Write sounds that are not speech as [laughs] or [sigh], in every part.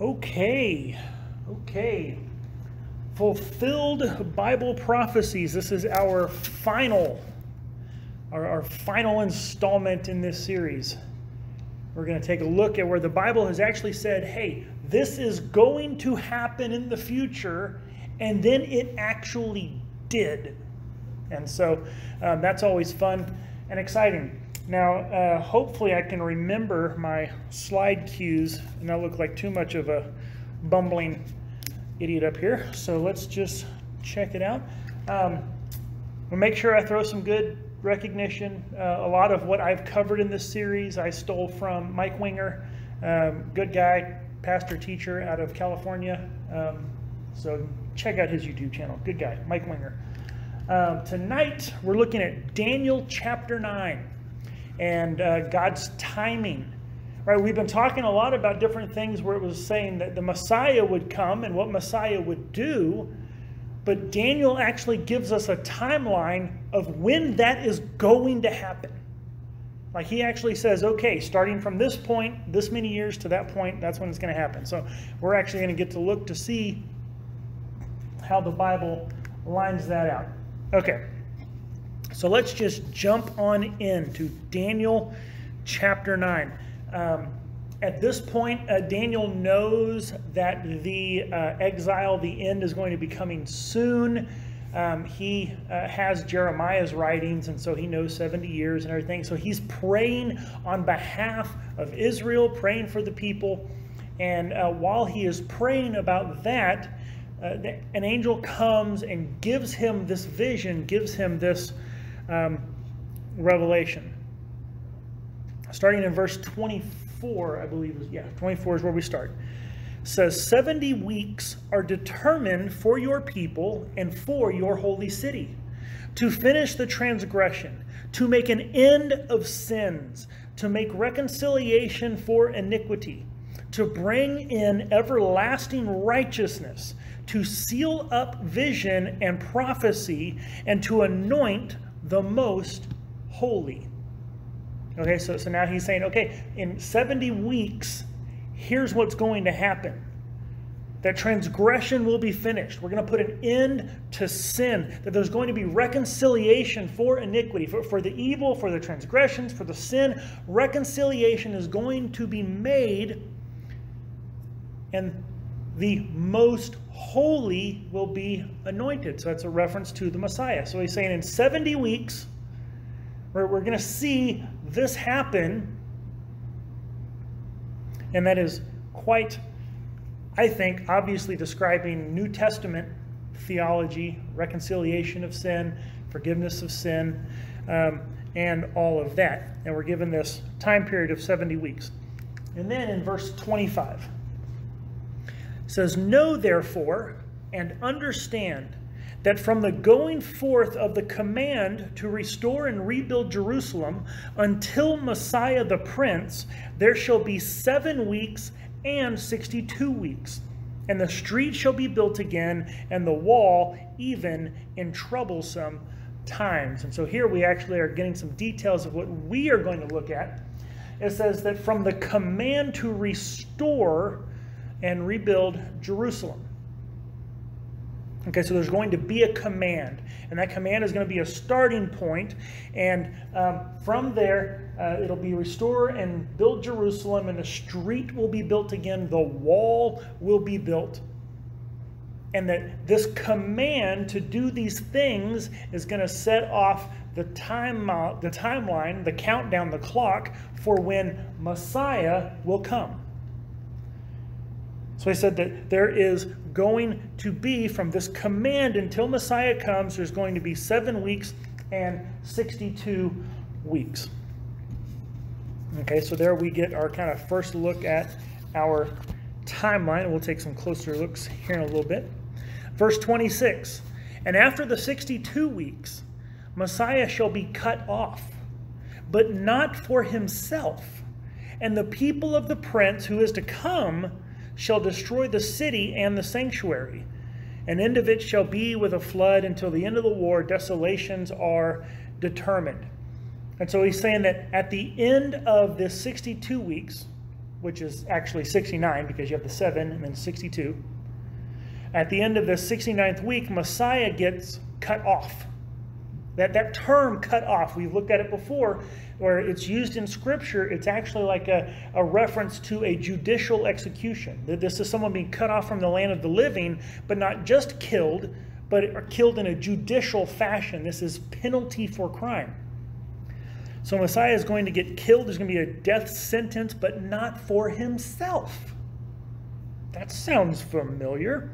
Okay, okay. Fulfilled Bible prophecies. This is our final, our, our final installment in this series. We're going to take a look at where the Bible has actually said, hey, this is going to happen in the future, and then it actually did. And so um, that's always fun and exciting. Now, uh, hopefully, I can remember my slide cues and not look like too much of a bumbling idiot up here. So let's just check it out. Um, we'll make sure I throw some good recognition. Uh, a lot of what I've covered in this series I stole from Mike Winger, um, good guy, pastor teacher out of California. Um, so check out his YouTube channel. Good guy, Mike Winger. Um, tonight we're looking at Daniel chapter 9 and uh, God's timing. Right, we've been talking a lot about different things where it was saying that the Messiah would come and what Messiah would do, but Daniel actually gives us a timeline of when that is going to happen. Like he actually says, okay, starting from this point, this many years to that point, that's when it's going to happen. So we're actually going to get to look to see how the Bible lines that out. Okay. So let's just jump on in to Daniel chapter 9. Um, at this point, uh, Daniel knows that the uh, exile, the end, is going to be coming soon. Um, he uh, has Jeremiah's writings, and so he knows 70 years and everything. So he's praying on behalf of Israel, praying for the people. And uh, while he is praying about that, uh, an angel comes and gives him this vision, gives him this um, Revelation. Starting in verse 24, I believe, is, yeah, 24 is where we start. It says, 70 weeks are determined for your people and for your holy city, to finish the transgression, to make an end of sins, to make reconciliation for iniquity, to bring in everlasting righteousness, to seal up vision and prophecy, and to anoint the most holy. Okay, so, so now he's saying, okay, in 70 weeks, here's what's going to happen. That transgression will be finished. We're going to put an end to sin. That there's going to be reconciliation for iniquity, for, for the evil, for the transgressions, for the sin. Reconciliation is going to be made, and the most holy will be anointed. So that's a reference to the Messiah. So he's saying in 70 weeks, we're, we're going to see this happen. And that is quite, I think, obviously describing New Testament theology, reconciliation of sin, forgiveness of sin, um, and all of that. And we're given this time period of 70 weeks. And then in verse 25, says, Know therefore and understand that from the going forth of the command to restore and rebuild Jerusalem until Messiah the Prince, there shall be seven weeks and 62 weeks. And the street shall be built again, and the wall even in troublesome times. And so here we actually are getting some details of what we are going to look at. It says that from the command to restore and rebuild Jerusalem. Okay, so there's going to be a command, and that command is going to be a starting point, and um, from there, uh, it'll be restore and build Jerusalem, and the street will be built again, the wall will be built. And that this command to do these things is going to set off the time, uh, the timeline, the countdown, the clock for when Messiah will come. So I said that there is going to be, from this command until Messiah comes, there's going to be seven weeks and 62 weeks. Okay, so there we get our kind of first look at our timeline. We'll take some closer looks here in a little bit. Verse 26 And after the 62 weeks, Messiah shall be cut off, but not for himself. And the people of the prince who is to come shall destroy the city and the sanctuary. An end of it shall be with a flood until the end of the war, desolations are determined. And so he's saying that at the end of this 62 weeks, which is actually 69 because you have the 7 and then 62. At the end of the 69th week, Messiah gets cut off. That, that term cut off, we've looked at it before, where it's used in Scripture, it's actually like a, a reference to a judicial execution. That this is someone being cut off from the land of the living, but not just killed, but killed in a judicial fashion. This is penalty for crime. So Messiah is going to get killed. There's going to be a death sentence, but not for himself. That sounds familiar.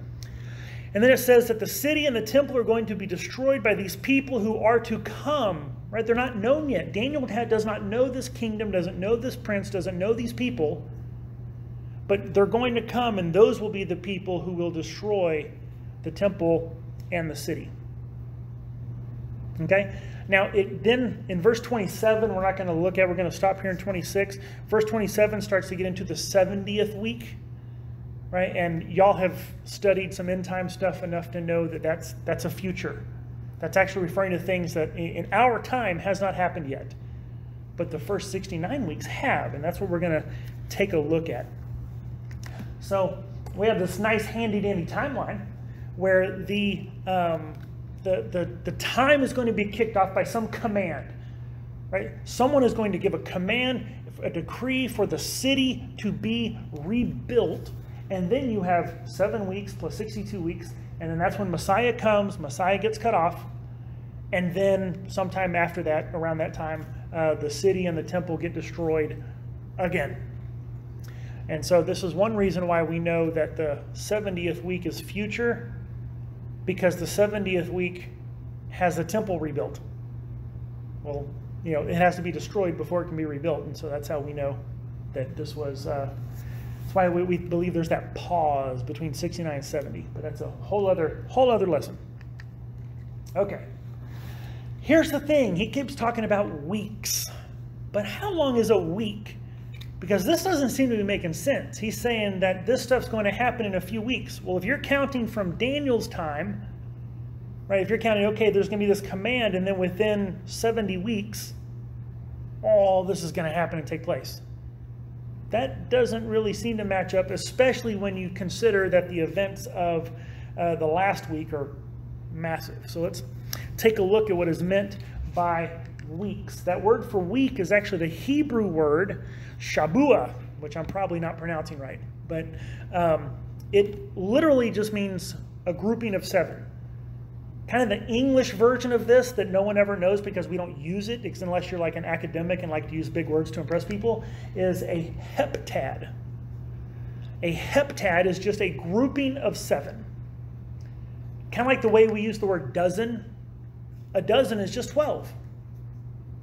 And then it says that the city and the temple are going to be destroyed by these people who are to come. Right? They're not known yet. Daniel does not know this kingdom, doesn't know this prince, doesn't know these people. But they're going to come, and those will be the people who will destroy the temple and the city. Okay? Now, it then in verse 27, we're not going to look at, we're going to stop here in 26. Verse 27 starts to get into the 70th week right? And y'all have studied some end time stuff enough to know that that's, that's a future. That's actually referring to things that in our time has not happened yet. But the first 69 weeks have, and that's what we're going to take a look at. So we have this nice handy dandy timeline where the, um, the, the, the time is going to be kicked off by some command. Right? Someone is going to give a command, a decree for the city to be rebuilt and then you have seven weeks plus 62 weeks. And then that's when Messiah comes, Messiah gets cut off. And then sometime after that, around that time, uh, the city and the temple get destroyed again. And so this is one reason why we know that the 70th week is future, because the 70th week has the temple rebuilt. Well, you know, it has to be destroyed before it can be rebuilt. And so that's how we know that this was. Uh, that's why we, we believe there's that pause between 69 and 70, but that's a whole other whole other lesson. Okay. Here's the thing, he keeps talking about weeks. But how long is a week? Because this doesn't seem to be making sense. He's saying that this stuff's going to happen in a few weeks. Well, if you're counting from Daniel's time, right, if you're counting, okay, there's going to be this command, and then within 70 weeks, all this is going to happen and take place that doesn't really seem to match up, especially when you consider that the events of uh, the last week are massive. So let's take a look at what is meant by weeks. That word for week is actually the Hebrew word shabua, which I'm probably not pronouncing right, but um, it literally just means a grouping of seven kind of the English version of this that no one ever knows because we don't use it, unless you're like an academic and like to use big words to impress people, is a heptad. A heptad is just a grouping of seven. Kind of like the way we use the word dozen. A dozen is just 12.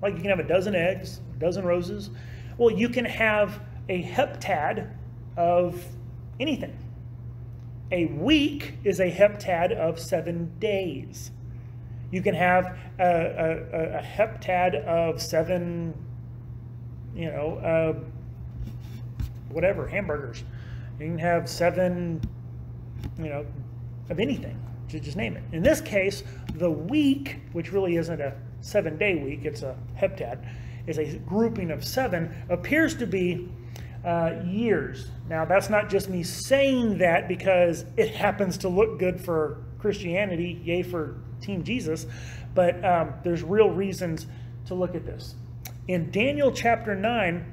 Like you can have a dozen eggs, a dozen roses. Well, you can have a heptad of anything. A week is a heptad of seven days. You can have a, a, a heptad of seven, you know, uh, whatever, hamburgers. You can have seven, you know, of anything. Just name it. In this case, the week, which really isn't a seven day week, it's a heptad, is a grouping of seven, appears to be uh, years. Now, that's not just me saying that because it happens to look good for Christianity, yay for Team Jesus, but um, there's real reasons to look at this. In Daniel chapter 9,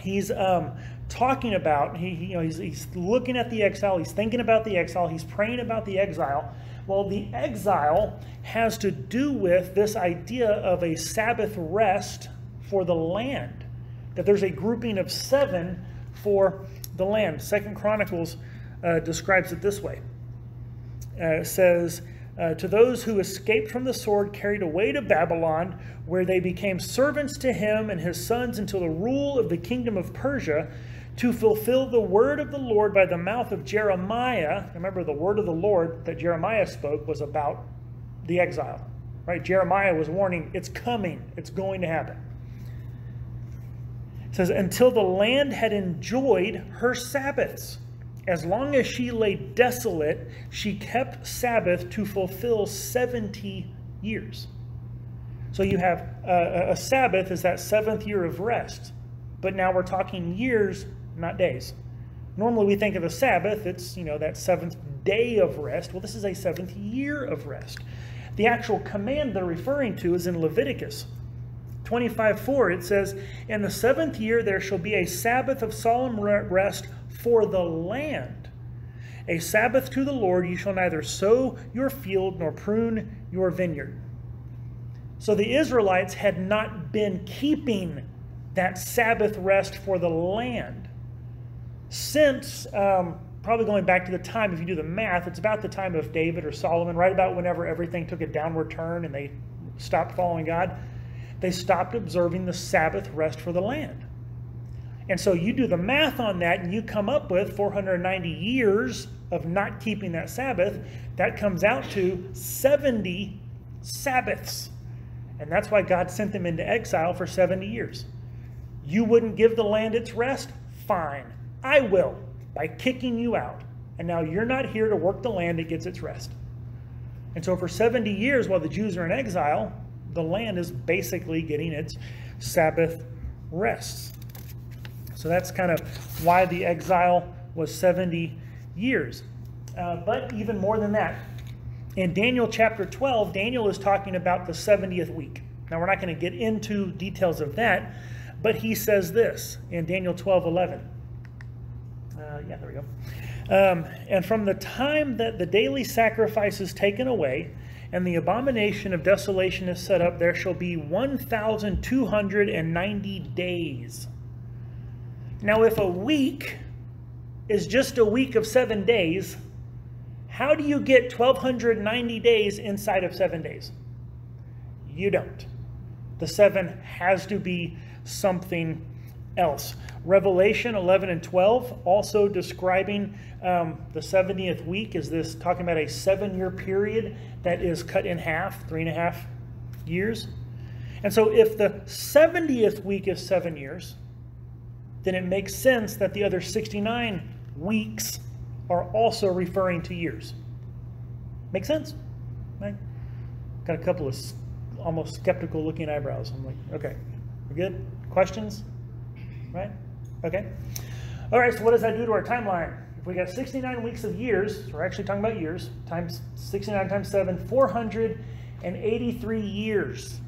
he's um, talking about, he, you know, he's, he's looking at the exile, he's thinking about the exile, he's praying about the exile. Well, the exile has to do with this idea of a Sabbath rest for the land that there's a grouping of seven for the land. Second Chronicles uh, describes it this way. Uh, it says, uh, to those who escaped from the sword, carried away to Babylon, where they became servants to him and his sons until the rule of the kingdom of Persia, to fulfill the word of the Lord by the mouth of Jeremiah. Remember, the word of the Lord that Jeremiah spoke was about the exile, right? Jeremiah was warning, it's coming, it's going to happen. It says, until the land had enjoyed her Sabbaths. As long as she lay desolate, she kept Sabbath to fulfill 70 years. So you have uh, a, a Sabbath is that seventh year of rest. But now we're talking years not days. Normally we think of a Sabbath, it's, you know, that seventh day of rest. Well, this is a seventh year of rest. The actual command they're referring to is in Leviticus 25 4. It says, In the seventh year there shall be a Sabbath of solemn rest for the land. A Sabbath to the Lord, you shall neither sow your field nor prune your vineyard. So the Israelites had not been keeping that Sabbath rest for the land since um, probably going back to the time, if you do the math, it's about the time of David or Solomon, right about whenever everything took a downward turn and they stopped following God. They stopped observing the Sabbath rest for the land. And so you do the math on that and you come up with 490 years of not keeping that Sabbath. That comes out to 70 Sabbaths. And that's why God sent them into exile for 70 years. You wouldn't give the land its rest? Fine. I will by kicking you out. And now you're not here to work the land, it gets its rest. And so for 70 years, while the Jews are in exile, the land is basically getting its Sabbath rests. So that's kind of why the exile was 70 years. Uh, but even more than that, in Daniel chapter 12, Daniel is talking about the 70th week. Now, we're not going to get into details of that, but he says this in Daniel 12 11. Uh, yeah, there we go. Um, and from the time that the daily sacrifice is taken away, and the abomination of desolation is set up, there shall be 1,290 days. Now, if a week is just a week of seven days, how do you get 1,290 days inside of seven days? You don't. The seven has to be something else. Revelation 11 and 12 also describing um, the 70th week is this talking about a seven year period that is cut in half, three and a half years. And so if the 70th week is seven years, then it makes sense that the other 69 weeks are also referring to years. Make sense? Right? Got a couple of almost skeptical looking eyebrows. I'm like, okay, we good? Questions? Right? Okay. All right, so what does that do to our timeline? If we got 69 weeks of years, so we're actually talking about years, times 69 times 7, 483 years.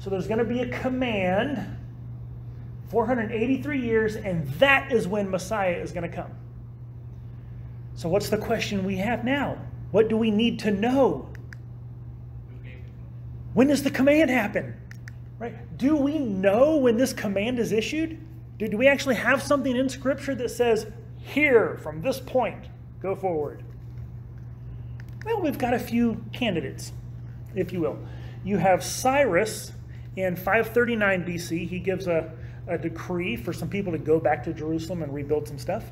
So there's going to be a command, 483 years, and that is when Messiah is going to come. So what's the question we have now? What do we need to know? When does the command happen? Right? Do we know when this command is issued? Do, do we actually have something in Scripture that says, here, from this point, go forward? Well, we've got a few candidates, if you will. You have Cyrus in 539 BC. He gives a, a decree for some people to go back to Jerusalem and rebuild some stuff.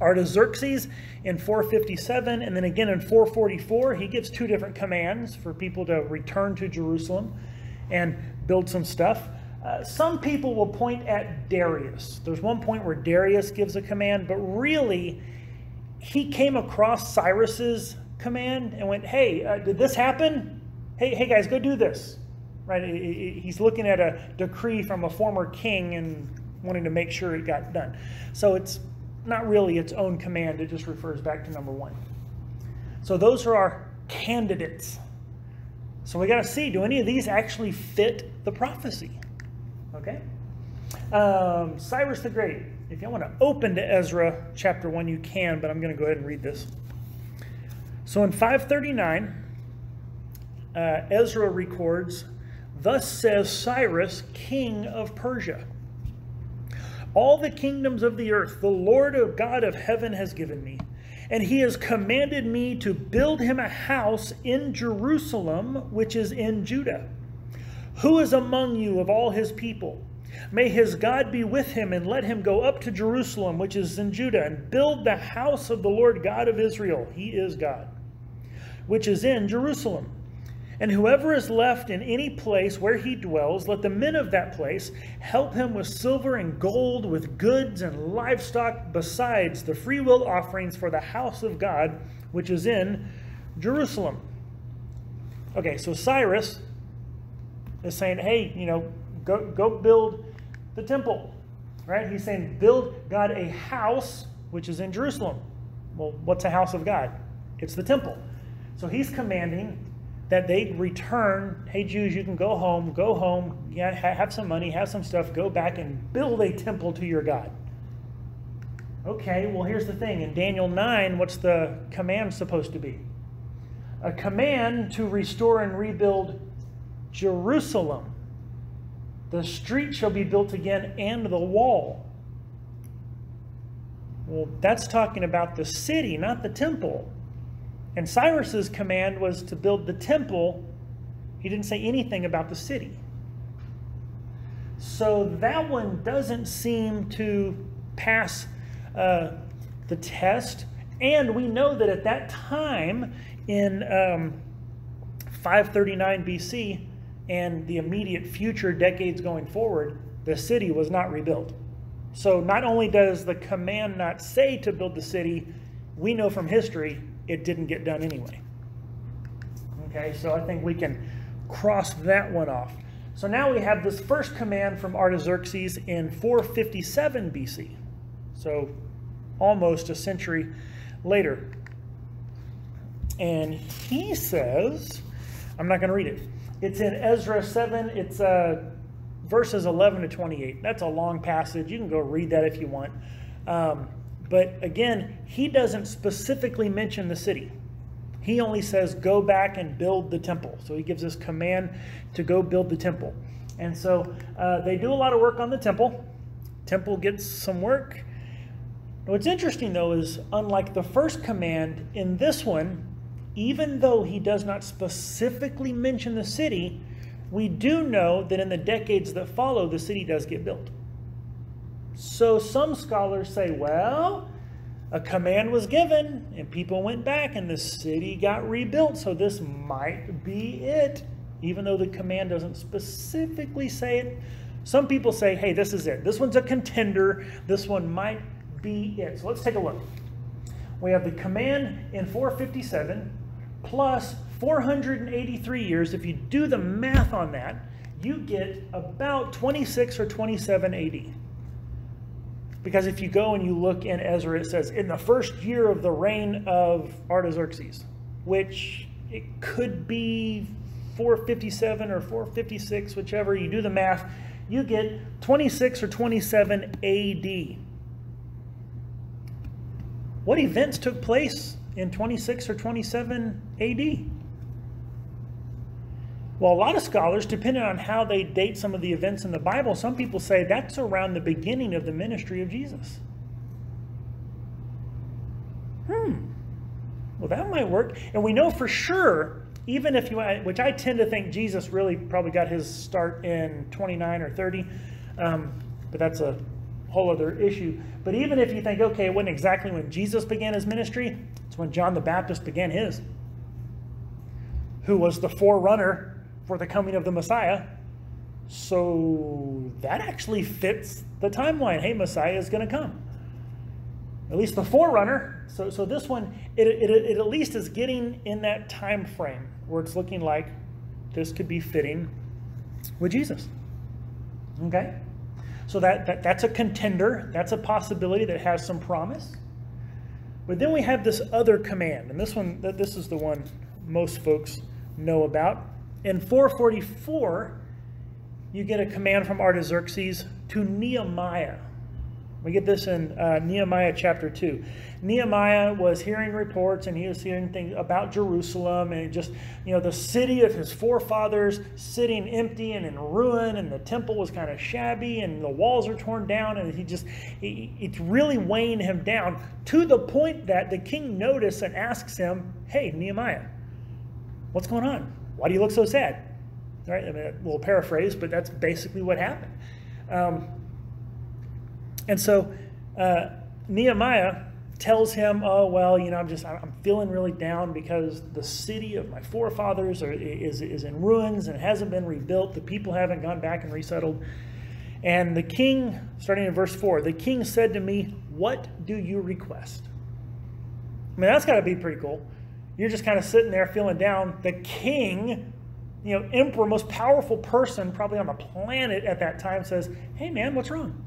Artaxerxes in 457, and then again in 444, he gives two different commands for people to return to Jerusalem and build some stuff. Uh, some people will point at Darius. There's one point where Darius gives a command, but really, he came across Cyrus's command and went, "Hey, uh, did this happen? Hey, hey guys, go do this." Right? He's looking at a decree from a former king and wanting to make sure it got done. So it's not really its own command. It just refers back to number one. So those are our candidates. So we got to see: do any of these actually fit the prophecy? Okay? Um, Cyrus the Great. If you want to open to Ezra chapter 1, you can, but I'm going to go ahead and read this. So in 539, uh, Ezra records, Thus says Cyrus, king of Persia All the kingdoms of the earth, the Lord of God of heaven has given me, and he has commanded me to build him a house in Jerusalem, which is in Judah who is among you of all his people? May his God be with him, and let him go up to Jerusalem, which is in Judah, and build the house of the Lord God of Israel. He is God, which is in Jerusalem. And whoever is left in any place where he dwells, let the men of that place help him with silver and gold, with goods and livestock, besides the freewill offerings for the house of God, which is in Jerusalem. Okay, so Cyrus is saying, hey, you know, go, go build the temple. right? He's saying, build God a house, which is in Jerusalem. Well, what's a house of God? It's the temple. So he's commanding that they return. Hey, Jews, you can go home, go home, yeah, have some money, have some stuff, go back and build a temple to your God. Okay, well, here's the thing. In Daniel 9, what's the command supposed to be? A command to restore and rebuild Jerusalem. The street shall be built again and the wall. Well, that's talking about the city, not the temple. And Cyrus's command was to build the temple. He didn't say anything about the city. So that one doesn't seem to pass uh, the test. And we know that at that time in um, 539 BC and the immediate future decades going forward, the city was not rebuilt. So not only does the command not say to build the city, we know from history it didn't get done anyway. Okay, so I think we can cross that one off. So now we have this first command from Artaxerxes in 457 BC. So almost a century later. And he says, I'm not going to read it. It's in Ezra 7. It's uh, verses 11 to 28. That's a long passage. You can go read that if you want. Um, but again, he doesn't specifically mention the city. He only says, go back and build the temple. So he gives this command to go build the temple. And so uh, they do a lot of work on the temple. Temple gets some work. What's interesting, though, is unlike the first command, in this one, even though he does not specifically mention the city, we do know that in the decades that follow, the city does get built. So some scholars say, well, a command was given and people went back and the city got rebuilt. So this might be it, even though the command doesn't specifically say it. Some people say, hey, this is it. This one's a contender. This one might be it. So let's take a look. We have the command in 457 plus 483 years. If you do the math on that, you get about 26 or 27 AD. Because if you go and you look in Ezra, it says, in the first year of the reign of Artaxerxes, which it could be 457 or 456, whichever, you do the math, you get 26 or 27 AD. What events took place in 26 or 27 AD? Well, a lot of scholars, depending on how they date some of the events in the Bible, some people say that's around the beginning of the ministry of Jesus. Hmm. Well, that might work. And we know for sure, even if you, which I tend to think Jesus really probably got his start in 29 or 30, um, but that's a whole other issue. But even if you think, okay, it wasn't exactly when Jesus began his ministry, it's when John the Baptist began his, who was the forerunner for the coming of the Messiah. So that actually fits the timeline. Hey, Messiah is going to come. At least the forerunner. So, so this one, it, it, it at least is getting in that time frame where it's looking like this could be fitting with Jesus. Okay? So that, that that's a contender. That's a possibility that has some promise. But then we have this other command, and this one, that this is the one most folks know about. In 444, you get a command from Artaxerxes to Nehemiah. We get this in uh, Nehemiah chapter 2. Nehemiah was hearing reports and he was hearing things about Jerusalem and just, you know, the city of his forefathers sitting empty and in ruin and the temple was kind of shabby and the walls are torn down and he just, he, it's really weighing him down to the point that the king notices and asks him, hey, Nehemiah, what's going on? Why do you look so sad? Right? I mean, a little paraphrase, but that's basically what happened. Um, and so uh, Nehemiah tells him, "Oh well, you know, I'm just I'm feeling really down because the city of my forefathers are, is is in ruins and hasn't been rebuilt. The people haven't gone back and resettled." And the king, starting in verse four, the king said to me, "What do you request?" I mean, that's got to be pretty cool. You're just kind of sitting there feeling down. The king, you know, emperor, most powerful person probably on the planet at that time says, Hey, man, what's wrong?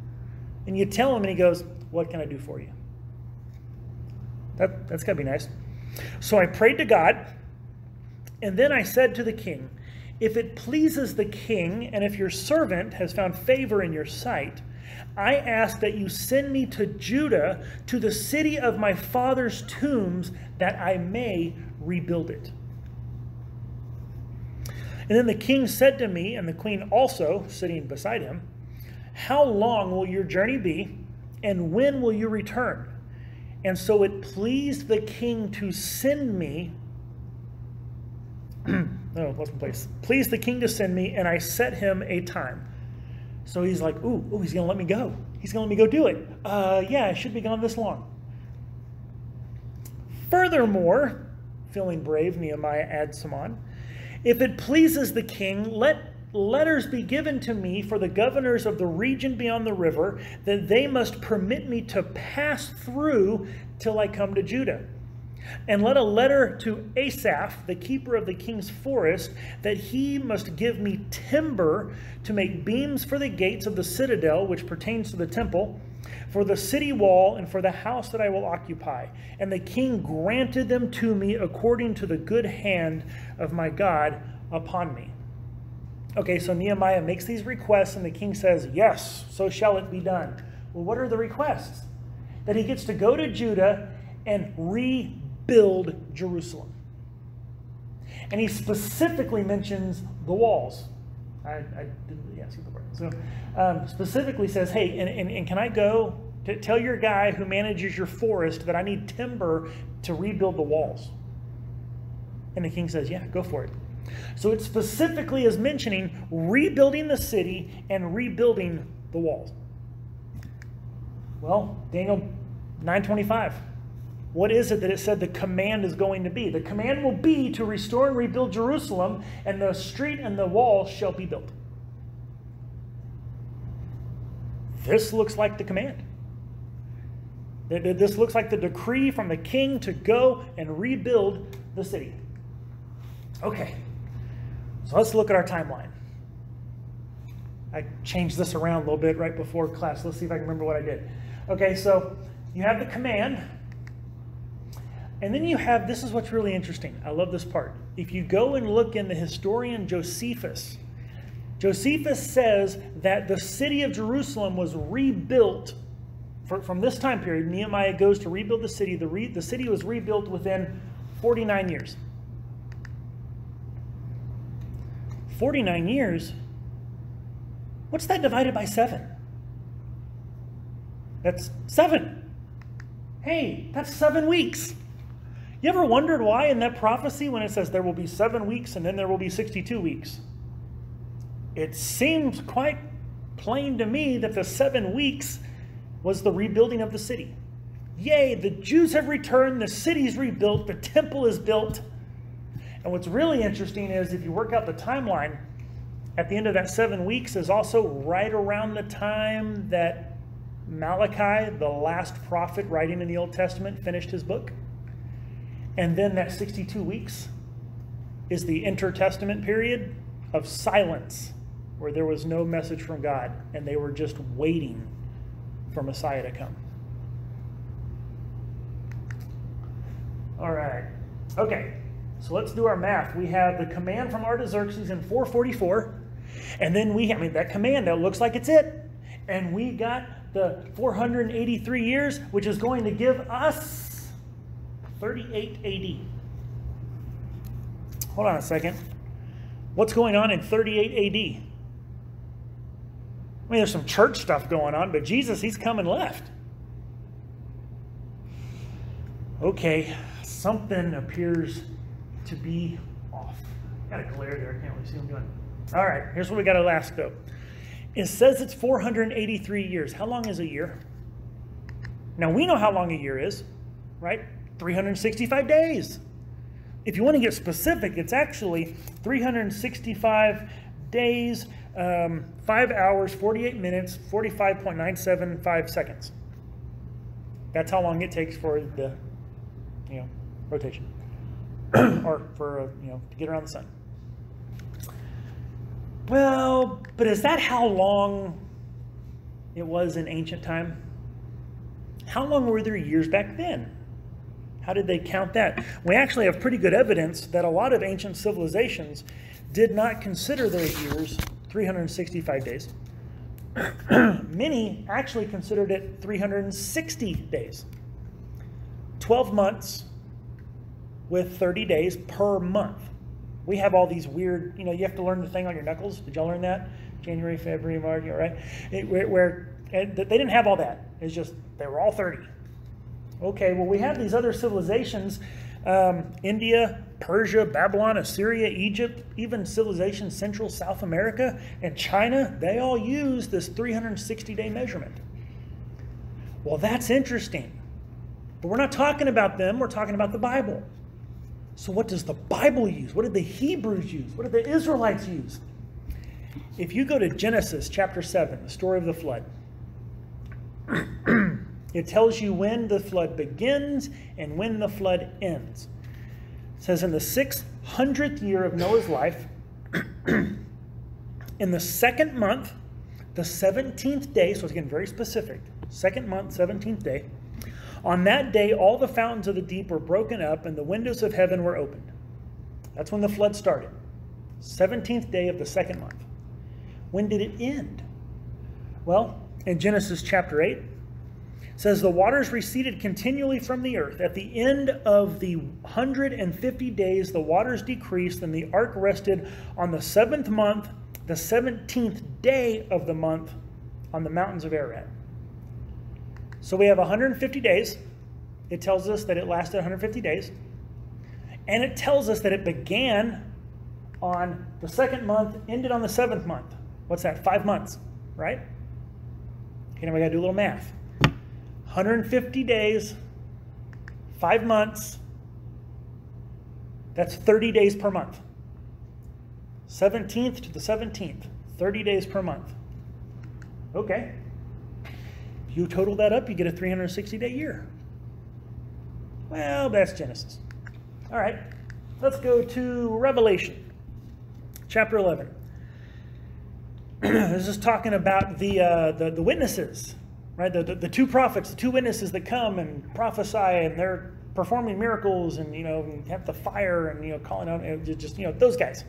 And you tell him, and he goes, What can I do for you? That, that's got to be nice. So I prayed to God, and then I said to the king, If it pleases the king, and if your servant has found favor in your sight, I ask that you send me to Judah, to the city of my father's tombs, that I may rebuild it. And then the king said to me, and the queen also, sitting beside him, How long will your journey be, and when will you return? And so it pleased the king to send me. [clears throat] no, lost place. Pleased the king to send me, and I set him a time. So he's like, ooh, ooh he's to let me go. He's to let me go do it. Uh, yeah, I should be gone this long. Furthermore, feeling brave, Nehemiah adds some on. If it pleases the king, let letters be given to me for the governors of the region beyond the river, that they must permit me to pass through till I come to Judah. And let a letter to Asaph, the keeper of the king's forest, that he must give me timber to make beams for the gates of the citadel, which pertains to the temple, for the city wall, and for the house that I will occupy. And the king granted them to me according to the good hand of my God upon me. Okay, so Nehemiah makes these requests, and the king says, Yes, so shall it be done. Well, what are the requests? That he gets to go to Judah and rebuild Jerusalem. And he specifically mentions the walls. I, I didn't ask you the word. So um, specifically says, Hey, and, and, and can I go to tell your guy who manages your forest that I need timber to rebuild the walls? And the king says, Yeah, go for it. So it specifically is mentioning rebuilding the city and rebuilding the walls. Well, Daniel 925. What is it that it said the command is going to be? The command will be to restore and rebuild Jerusalem, and the street and the wall shall be built. This looks like the command. This looks like the decree from the king to go and rebuild the city. Okay, so let's look at our timeline. I changed this around a little bit right before class. Let's see if I can remember what I did. Okay, so you have the command. And then you have, this is what's really interesting. I love this part. If you go and look in the historian Josephus, Josephus says that the city of Jerusalem was rebuilt for, from this time period. Nehemiah goes to rebuild the city. The, re, the city was rebuilt within 49 years. 49 years, what's that divided by 7? That's 7. Hey, that's 7 weeks. You ever wondered why in that prophecy when it says there will be 7 weeks and then there will be 62 weeks? It seems quite plain to me that the 7 weeks was the rebuilding of the city. Yay, the Jews have returned, the city's rebuilt, the temple is built. And what's really interesting is if you work out the timeline, at the end of that seven weeks is also right around the time that Malachi, the last prophet writing in the Old Testament, finished his book. And then that 62 weeks is the intertestament period of silence where there was no message from God and they were just waiting for Messiah to come. All right. Okay. So let's do our math. We have the command from Artaxerxes in 444, and then we, I mean, that command, that looks like it's it. And we got the 483 years, which is going to give us 38 AD. Hold on a second. What's going on in 38 AD? I mean, there's some church stuff going on, but Jesus, he's coming left. Okay, something appears to be off. Got a glare there. I can't really see what I'm doing. All right, here's what we got to ask though. It says it's 483 years. How long is a year? Now we know how long a year is, right? 365 days. If you want to get specific, it's actually 365 days, um, 5 hours, 48 minutes, 45.975 seconds. That's how long it takes for the, you know, rotation. Or for, you know, to get around the sun. Well, but is that how long it was in ancient time? How long were their years back then? How did they count that? We actually have pretty good evidence that a lot of ancient civilizations did not consider their years 365 days. [coughs] Many actually considered it 360 days. 12 months with 30 days per month. We have all these weird, you know, you have to learn the thing on your knuckles. Did y'all learn that? January, February, March, right? It, where, where they didn't have all that. It's just they were all 30. Okay, well, we have these other civilizations um, India, Persia, Babylon, Assyria, Egypt, even civilization Central South America, and China, they all use this 360 day measurement. Well, that's interesting. But we're not talking about them, we're talking about the Bible. So, what does the Bible use? What did the Hebrews use? What did the Israelites use? If you go to Genesis chapter 7, the story of the flood, [clears throat] it tells you when the flood begins and when the flood ends. It says, In the 600th year of Noah's life, [clears throat] in the second month, the 17th day, so it's getting very specific, second month, 17th day, on that day, all the fountains of the deep were broken up and the windows of heaven were opened. That's when the flood started. 17th day of the second month. When did it end? Well, in Genesis chapter 8, says the waters receded continually from the earth. At the end of the 150 days, the waters decreased, and the ark rested on the seventh month, the 17th day of the month, on the mountains of Ararat. So we have 150 days. It tells us that it lasted 150 days. And it tells us that it began on the second month, ended on the seventh month. What's that? Five months, right? Okay, now we got to do a little math. 150 days, five months, that's 30 days per month. 17th to the 17th, 30 days per month. Okay. You total that up, you get a 360 day year. Well, that's Genesis. All right, let's go to Revelation, chapter 11. [clears throat] this is talking about the, uh, the, the, witnesses, right? The, the, the, two prophets, the two witnesses that come and prophesy, and they're performing miracles, and you know, have the fire, and you know, calling out, and just you know, those guys.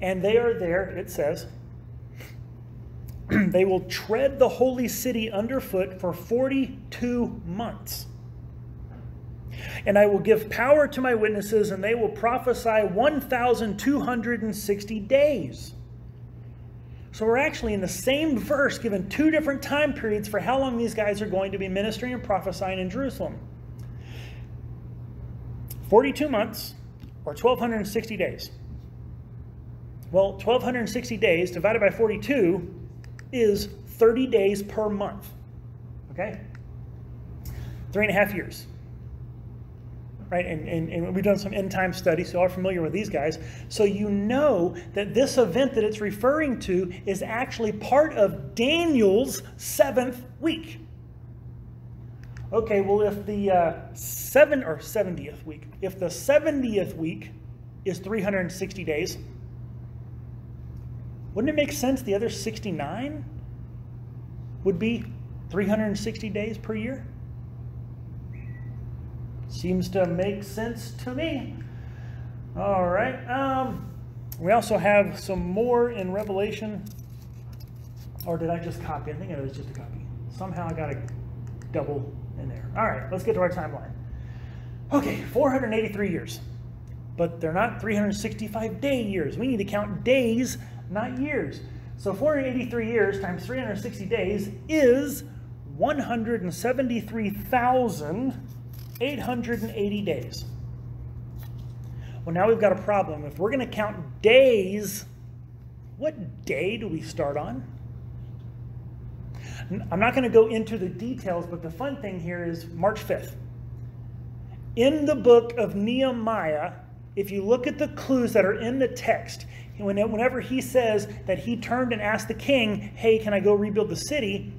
And they are there. It says, [clears throat] they will tread the holy city underfoot for 42 months. And I will give power to my witnesses, and they will prophesy 1,260 days. So we're actually in the same verse given two different time periods for how long these guys are going to be ministering and prophesying in Jerusalem 42 months or 1,260 days. Well, 1,260 days divided by 42 is 30 days per month. Okay? Three and a half years right? And, and, and we've done some end time studies, so you are familiar with these guys. So you know that this event that it's referring to is actually part of Daniel's seventh week. Okay, well, if the uh, seven or 70th week, if the 70th week is 360 days, wouldn't it make sense the other 69 would be 360 days per year? Seems to make sense to me. All right. Um, we also have some more in Revelation. Or did I just copy? I think it was just a copy. Somehow I got a double in there. All right, let's get to our timeline. Okay, 483 years. But they're not 365 day years. We need to count days, not years. So 483 years times 360 days is 173,000 880 days. Well, now we've got a problem. If we're going to count days, what day do we start on? I'm not going to go into the details, but the fun thing here is March 5th. In the book of Nehemiah, if you look at the clues that are in the text, whenever he says that he turned and asked the king, Hey, can I go rebuild the city?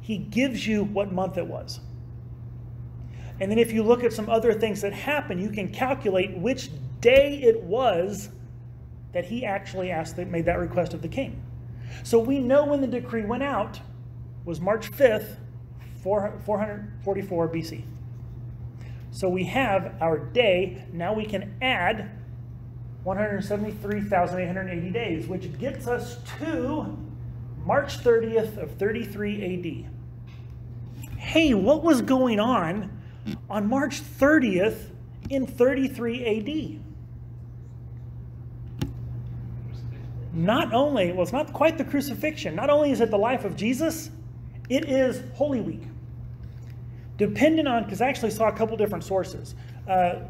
He gives you what month it was. And then if you look at some other things that happen, you can calculate which day it was that he actually asked that made that request of the king. So we know when the decree went out was March 5th, 444 BC. So we have our day. Now we can add 173,880 days, which gets us to March 30th of 33 AD. Hey, what was going on on March 30th in 33 AD? Not only, well, it's not quite the crucifixion. Not only is it the life of Jesus, it is Holy Week. Depending on, because I actually saw a couple different sources. Uh,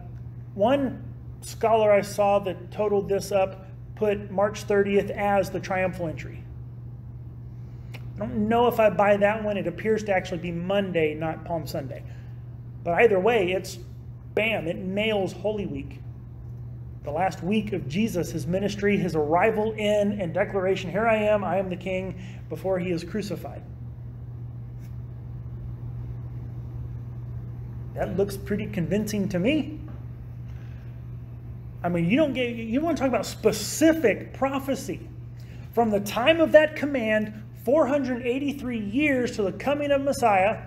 one scholar I saw that totaled this up put March 30th as the triumphal entry. I don't know if I buy that one. It appears to actually be Monday, not Palm Sunday. But either way, it's bam, it nails Holy Week. The last week of Jesus, his ministry, his arrival in and declaration, Here I am, I am the king, before he is crucified. That looks pretty convincing to me. I mean, you don't get, you want to talk about specific prophecy. From the time of that command, 483 years to the coming of Messiah,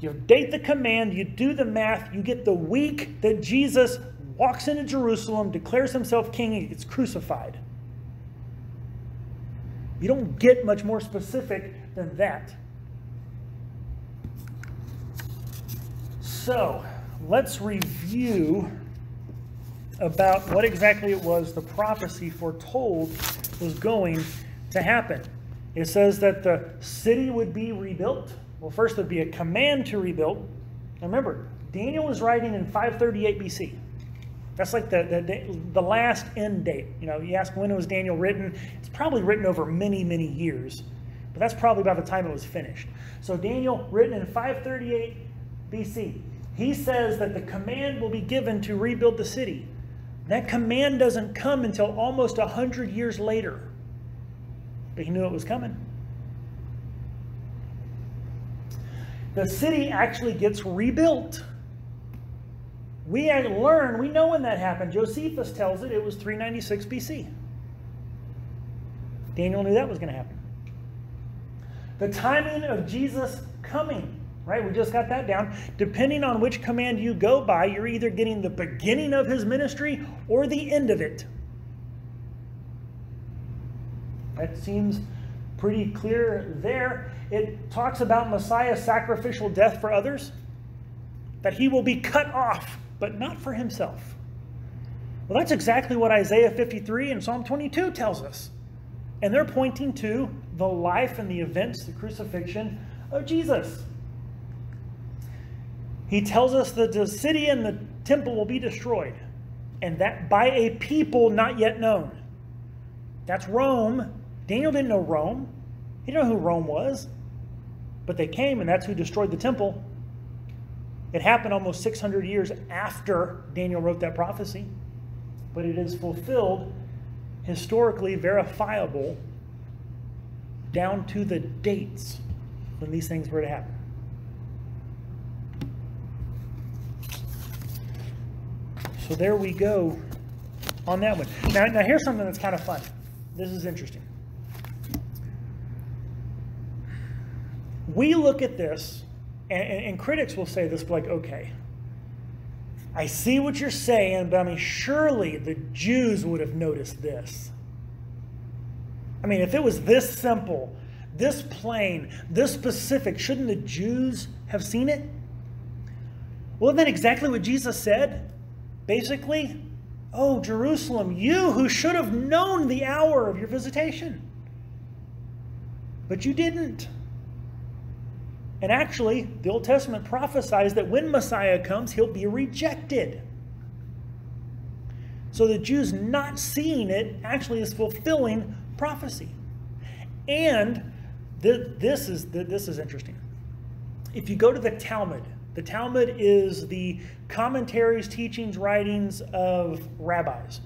you date the command, you do the math, you get the week that Jesus walks into Jerusalem, declares himself king, and gets crucified. You don't get much more specific than that. So, let's review about what exactly it was the prophecy foretold was going to happen. It says that the city would be rebuilt. Well, first there'd be a command to rebuild. Now remember, Daniel was writing in 538 BC. That's like the, the, the last end date. You know, you ask when was Daniel written, it's probably written over many, many years. But that's probably by the time it was finished. So Daniel, written in 538 BC, he says that the command will be given to rebuild the city. That command doesn't come until almost 100 years later. But he knew it was coming. The city actually gets rebuilt. We learn, we know when that happened. Josephus tells it, it was 396 BC. Daniel knew that was going to happen. The timing of Jesus coming right? We just got that down. Depending on which command you go by, you're either getting the beginning of his ministry or the end of it. That seems pretty clear there. It talks about Messiah's sacrificial death for others, that he will be cut off, but not for himself. Well, that's exactly what Isaiah 53 and Psalm 22 tells us. And they're pointing to the life and the events, the crucifixion of Jesus. He tells us that the city and the temple will be destroyed, and that by a people not yet known. That's Rome. Daniel didn't know Rome. He didn't know who Rome was. But they came, and that's who destroyed the temple. It happened almost 600 years after Daniel wrote that prophecy, but it is fulfilled, historically verifiable, down to the dates when these things were to happen. So there we go on that one. Now, now here's something that's kind of fun. This is interesting. We look at this, and, and critics will say this, like, okay, I see what you're saying, but I mean, surely the Jews would have noticed this. I mean, if it was this simple, this plain, this specific, shouldn't the Jews have seen it? Well, that exactly what Jesus said? Basically, oh, Jerusalem, you who should have known the hour of your visitation. But you didn't. And actually, the Old Testament prophesies that when Messiah comes, he'll be rejected. So the Jews not seeing it actually is fulfilling prophecy. And this is, this is interesting. If you go to the Talmud, the Talmud is the commentaries, teachings, writings of rabbis,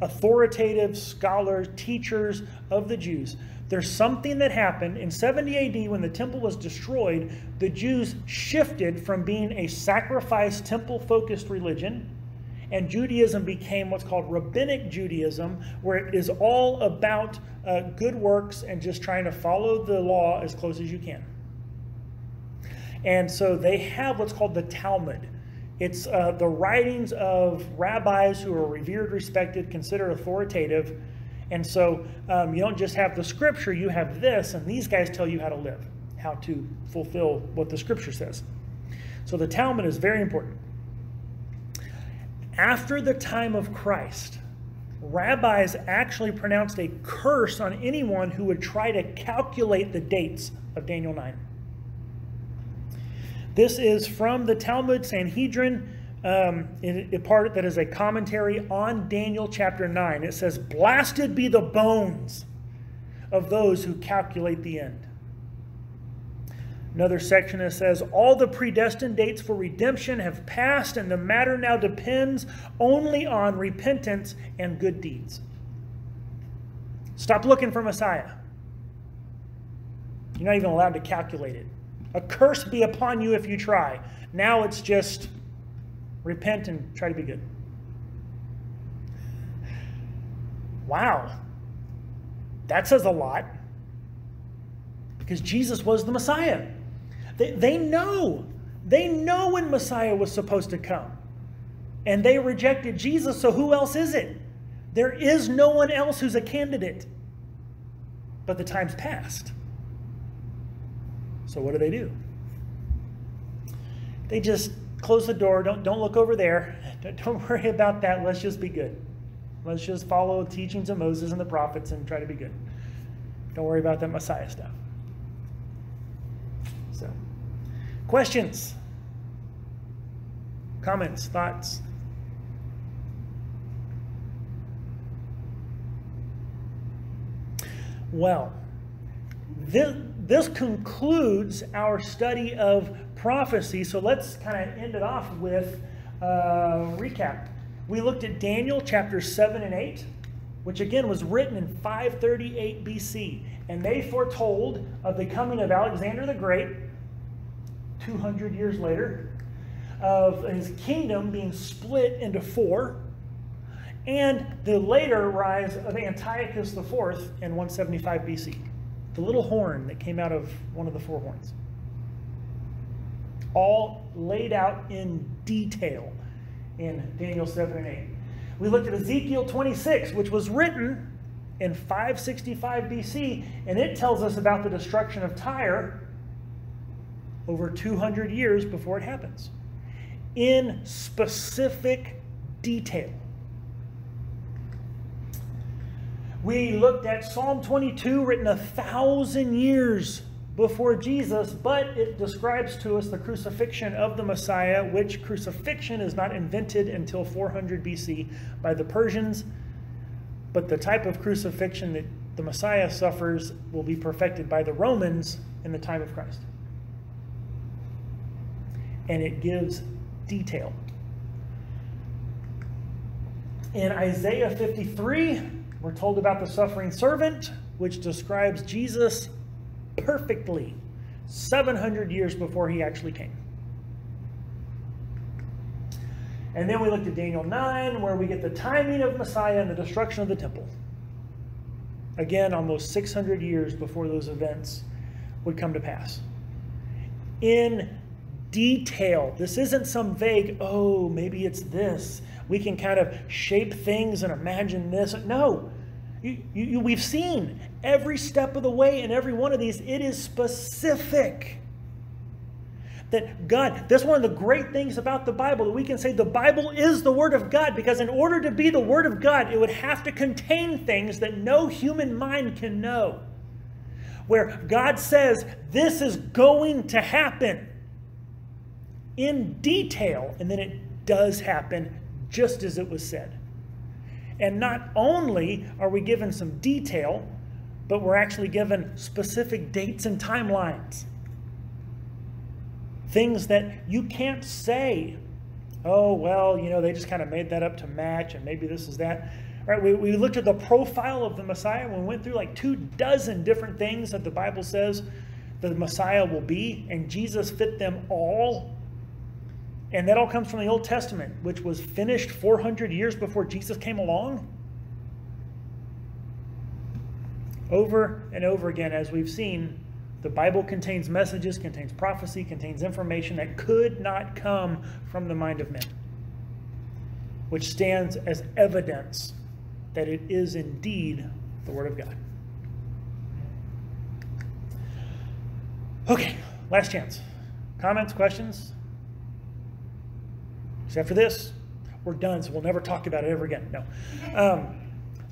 authoritative scholars, teachers of the Jews. There's something that happened in 70 AD when the temple was destroyed. The Jews shifted from being a sacrifice, temple focused religion and Judaism became what's called rabbinic Judaism, where it is all about uh, good works and just trying to follow the law as close as you can. And so they have what's called the Talmud. It's uh, the writings of rabbis who are revered, respected, considered authoritative. And so um, you don't just have the scripture, you have this, and these guys tell you how to live, how to fulfill what the scripture says. So the Talmud is very important. After the time of Christ, rabbis actually pronounced a curse on anyone who would try to calculate the dates of Daniel 9. This is from the Talmud Sanhedrin, um, a part that is a commentary on Daniel chapter 9. It says, Blasted be the bones of those who calculate the end. Another section that says, All the predestined dates for redemption have passed, and the matter now depends only on repentance and good deeds. Stop looking for Messiah. You're not even allowed to calculate it. A curse be upon you if you try. Now it's just repent and try to be good. Wow. That says a lot. Because Jesus was the Messiah. They, they know. They know when Messiah was supposed to come. And they rejected Jesus, so who else is it? There is no one else who's a candidate. But the time's passed. So what do they do? They just close the door. Don't, don't look over there. [laughs] Don't [laughs] worry about that. Let's just be good. Let's just follow the teachings of Moses and the prophets and try to be good. Don't worry about that Messiah stuff. So, questions? Comments? Thoughts? Well, this, this concludes our study of prophecy. So let's kind of end it off with a uh, recap. We looked at Daniel chapter 7 and 8, which again was written in 538 BC. And they foretold of the coming of Alexander the Great 200 years later, of his kingdom being split into four, and the later rise of Antiochus IV in 175 BC the little horn that came out of one of the four horns. All laid out in detail in Daniel 7 and 8. We looked at Ezekiel 26, which was written in 565 BC, and it tells us about the destruction of Tyre over 200 years before it happens in specific detail. We looked at Psalm 22, written a thousand years before Jesus, but it describes to us the crucifixion of the Messiah, which crucifixion is not invented until 400 BC by the Persians, but the type of crucifixion that the Messiah suffers will be perfected by the Romans in the time of Christ. And it gives detail. In Isaiah 53, we're told about the suffering servant, which describes Jesus perfectly 700 years before he actually came. And then we looked at Daniel 9, where we get the timing of Messiah and the destruction of the temple. Again, almost 600 years before those events would come to pass. In detail. This isn't some vague, oh, maybe it's this. We can kind of shape things and imagine this. No, you, you, we've seen every step of the way in every one of these, it is specific. That God, that's one of the great things about the Bible, that we can say the Bible is the Word of God, because in order to be the Word of God, it would have to contain things that no human mind can know. Where God says, this is going to happen in detail, and then it does happen just as it was said. And not only are we given some detail, but we're actually given specific dates and timelines. Things that you can't say, oh, well, you know, they just kind of made that up to match, and maybe this is that. Right, we, we looked at the profile of the Messiah. We went through like two dozen different things that the Bible says the Messiah will be, and Jesus fit them all And that all comes from the Old Testament, which was finished 400 years before Jesus came along. Over and over again, as we've seen, the Bible contains messages, contains prophecy, contains information that could not come from the mind of men, which stands as evidence that it is indeed the Word of God. Okay, last chance. Comments, questions? Except for this, we're done, so we'll never talk about it ever again. No. Um,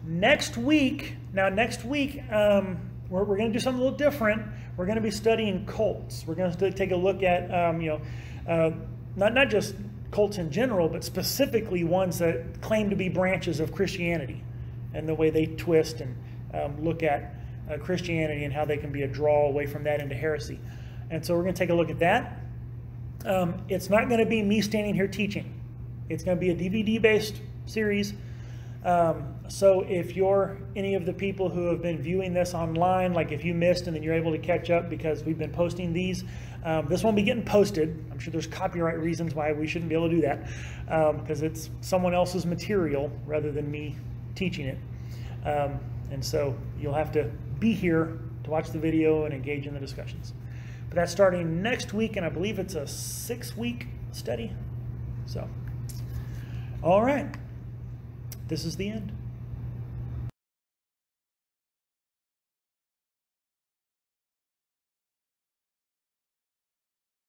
next week, now next week, um, we're, we're going to do something a little different. We're going to be studying cults. We're going to take a look at, um, you know, uh, not, not just cults in general, but specifically ones that claim to be branches of Christianity and the way they twist and um, look at uh, Christianity and how they can be a draw away from that into heresy. And so we're going to take a look at that. Um, it's not going to be me standing here teaching. It's going to be a DVD-based series. Um, so if you're any of the people who have been viewing this online, like if you missed and then you're able to catch up because we've been posting these, um, this won't be getting posted. I'm sure there's copyright reasons why we shouldn't be able to do that because um, it's someone else's material rather than me teaching it. Um, and so you'll have to be here to watch the video and engage in the discussions. But that's starting next week, and I believe it's a six week study. So, all right, this is the end.